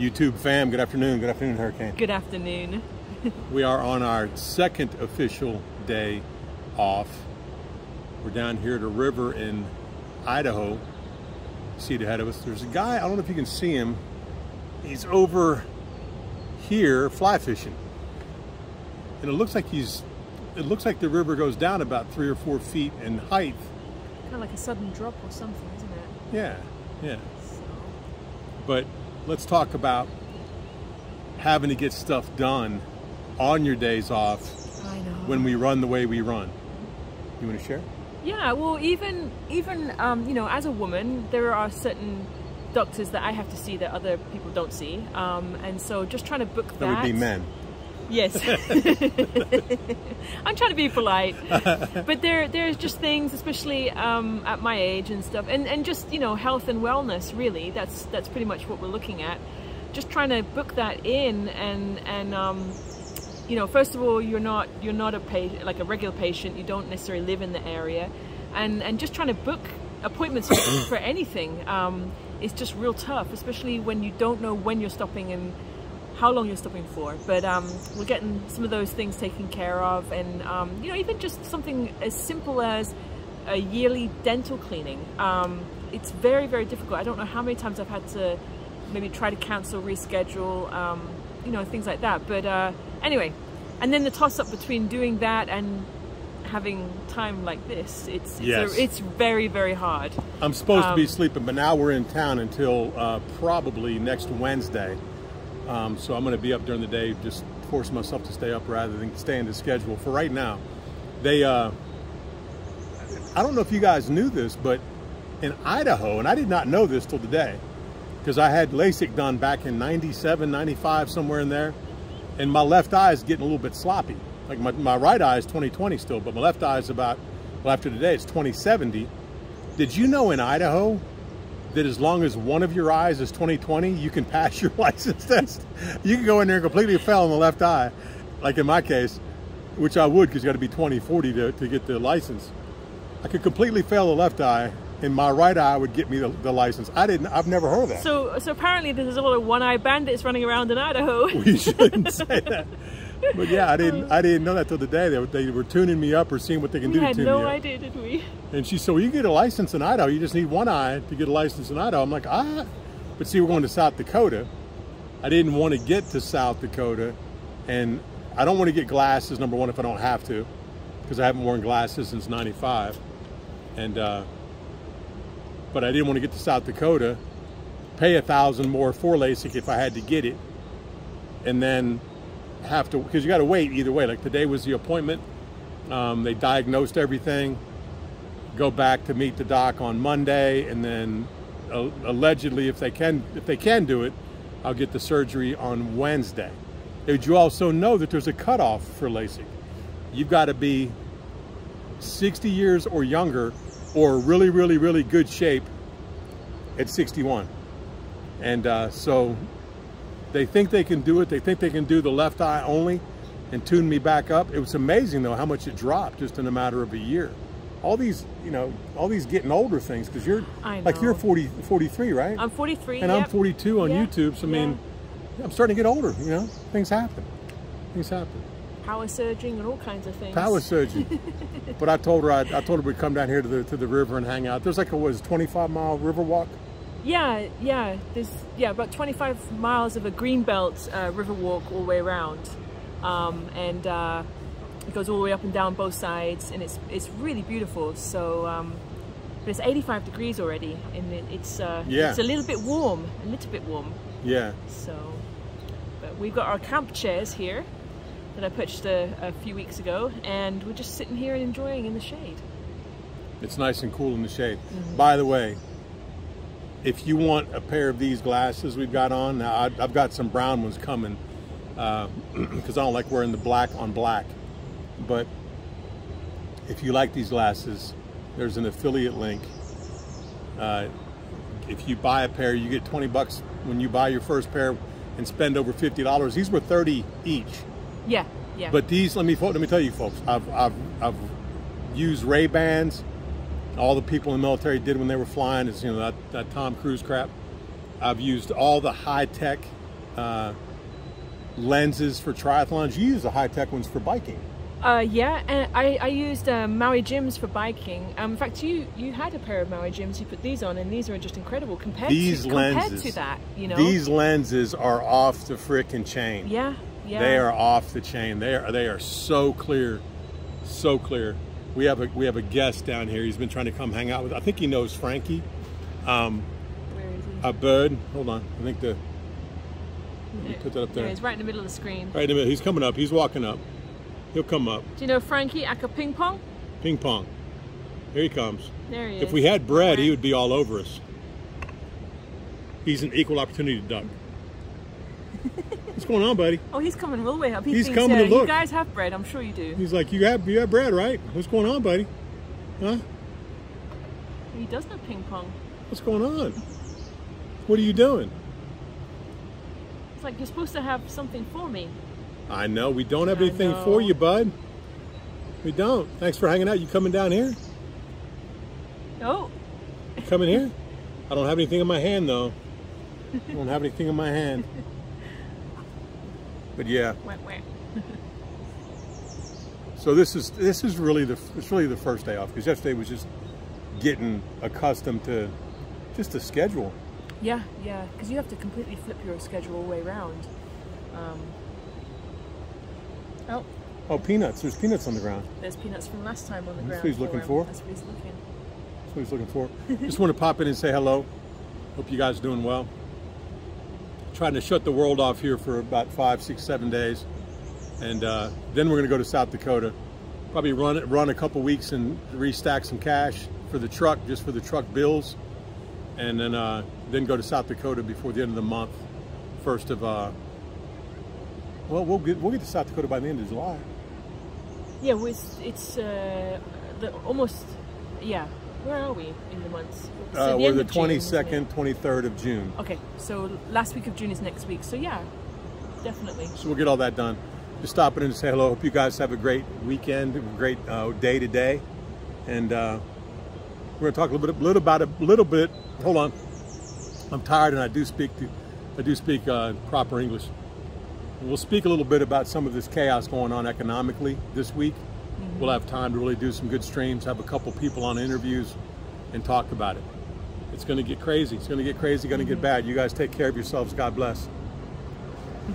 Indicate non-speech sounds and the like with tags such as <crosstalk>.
YouTube fam, good afternoon. Good afternoon, Hurricane. Good afternoon. <laughs> we are on our second official day off. We're down here at a river in Idaho. See it ahead of us. There's a guy, I don't know if you can see him. He's over here fly fishing. And it looks like he's, it looks like the river goes down about three or four feet in height. Kind of like a sudden drop or something, isn't it? Yeah, yeah. So, But let's talk about having to get stuff done on your days off I know. when we run the way we run. You want to share? yeah, well, even even um, you know, as a woman, there are certain doctors that I have to see that other people don't see, um, and so just trying to book that. That would be men. Yes. <laughs> I'm trying to be polite. but there there's just things, especially um, at my age and stuff, and, and just, you know, health and wellness really. That's that's pretty much what we're looking at. Just trying to book that in and and um, you know, first of all, you're not you're not a like a regular patient. You don't necessarily live in the area, and and just trying to book appointments for, <coughs> for anything um, is just real tough, especially when you don't know when you're stopping and how long you're stopping for. But um, we're getting some of those things taken care of, and um, you know, even just something as simple as a yearly dental cleaning. Um, it's very very difficult. I don't know how many times I've had to maybe try to cancel, reschedule, um, you know, things like that. But uh, anyway, and then the toss up between doing that and having time like this, it's it's, Yes. a, it's very very hard. I'm supposed to be Um, sleeping, but now we're in town until uh, probably next Wednesday. Um, so I'm going to be up during the day, just force myself to stay up rather than stay in the schedule. For right now, they, uh, I don't know if you guys knew this, but in Idaho, and I did not know this till today, because I had LASIK done back in 97, 95, somewhere in there, and my left eye is getting a little bit sloppy. Like my, my right eye is 2020 still, but my left eye is about, well, after today, it's 2070. Did you know in Idaho that as long as one of your eyes is 2020, you can pass your <laughs> license test? You can go in there and completely fail in the left eye, like in my case, which I would because you got to be 2040 to, to get the license. I could completely fail the left eye, and my right eye would get me the, the license. I didn't. I've never heard of that. So so apparently there's a lot of one eye bandits running around in Idaho. we shouldn't <laughs> say that. But yeah, I didn't. I didn't know that till the day they, were- they were tuning me up or seeing what they can we do to had no idea, did we? And she said, "Well, you get a license in Idaho. You just need one eye to get a license in Idaho." I'm like, "Ah," but see, we're going to South Dakota. I didn't want to get to South Dakota, and I don't want to get glasses. Number one, if I don't have to, because I haven't worn glasses since '95, and uh, but I didn't want to get to South Dakota, pay a thousand more for LASIK if I had to get it, and then have to because you got to wait either way. Like today was the appointment. Um, they diagnosed everything. Go back to meet the doc on Monday, and then uh, allegedly, if they can, if they can do it, I'll get the surgery on Wednesday. Did you also know that there's a cutoff for LASIK? You've got to be 60 years or younger, or really, really, really good shape at 61. And uh, so they think they can do it. They think they can do the left eye only and tune me back up. It was amazing though how much it dropped just in a matter of a year. All these, you know, all these getting older things because you're like you're know. 40, 43, right? I'm 43. and I'm 42 on Yeah, YouTube. So I mean, I'm starting to get older. You know, things happen. Things happen. power surging and all kinds of things. Power surgeon. <laughs> but I told her I, I told her we'd come down here to the to the river and hang out. There's like a was 25 mile river walk. Yeah, yeah. There's yeah about 25 miles of a greenbelt uh, river walk all the way around, um, and uh, it goes all the way up and down both sides, and it's it's really beautiful. So. Um, but it's 85 degrees already, and it, it's uh, Yeah. it's a little bit warm, a little bit warm. Yeah. So, but we've got our camp chairs here that I purchased a, a few weeks ago, and we're just sitting here and enjoying in the shade. It's nice and cool in the shade. By the way, if you want a pair of these glasses we've got on, now I- I've got some brown ones coming <clears throat> because I don't like wearing the black on black. But if you like these glasses, there's an affiliate link. Uh, if you buy a pair, you get 20 bucks when you buy your first pair and spend over $50. These were 30 each. Yeah, yeah. But these, let me let me tell you, folks, I've I've, I've used Ray Bans. All the people in the military did when they were flying is you know that, that Tom Cruise crap. I've used all the high tech uh, lenses for triathlons. You use the high tech ones for biking. Uh, yeah, and I, I used uh, Maui Jims for biking. Um, in fact, you you had a pair of Maui Jims. You put these on, and these are just incredible compared These to lenses, compared to that. You know, These lenses are off the frickin' chain. yeah, yeah. They are off the chain. They are they are so clear, so clear. We have a we have a guest down here. He's been trying to come hang out with. I think he knows Frankie. Um, Where is he? a bird. Hold on. I think the put that up there. yeah, he's right in the middle of the screen. right in the middle. He's coming up. He's walking up. He'll come up. Do you know Frankie Aka Ping Pong? Ping pong. Here he comes. There he is. If we had bread, he would be all over us. He's an equal opportunity duck. <laughs> What's going on, buddy? Oh, he's coming all the way up. He He's thinks, coming uh, to look. You guys have bread. I'm sure you do. He's like, you have you have bread, right? What's going on, buddy? Huh? He does know ping pong. What's going on? What are you doing? It's like you're supposed to have something for me. I know we don't have anything for you, bud. We don't. Thanks for hanging out. You coming down here? Oh, You coming here? I don't have anything in my hand though. I don't have anything in my hand. <laughs> But yeah, wah, wah. <laughs> so this is this is really the it's really the first day off because yesterday was just getting accustomed to just the schedule. Yeah, yeah, because you have to completely flip your schedule all the way around. Um, oh, Oh, peanuts! There's peanuts on the ground. there's peanuts from last time on the That's ground. what he's looking for. That's what he's looking. That's what he's looking for. <laughs> Just want to pop in and say hello. Hope you guys are doing well. Trying to shut the world off here for about five, six, seven days, and uh, then we're going to go to South Dakota. Probably run run a couple weeks and restack some cash for the truck, just for the truck bills, and then uh, then go to South Dakota before the end of the month, first of. Uh, well, we'll get we'll get to South Dakota by the end of July. Yeah, it's, it's uh, the, almost, yeah. Where are we in the months? At Uh, the we're the of June, isn't it? 22nd, 23rd of June. Okay, so last week of June is next week. So yeah, definitely. So we'll get all that done. Just stopping in and say hello. Hope you guys have a great weekend, a great uh, day today, and uh, we're going to talk a little bit, little about a little bit. Hold on, I'm tired and I do speak to, I do speak uh, proper English. We'll speak a little bit about some of this chaos going on economically this week. We'll have time to really do some good streams, have a couple people on interviews, and talk about it. It's going to get crazy. It's going to get crazy. Going to get bad. You guys take care of yourselves. God bless.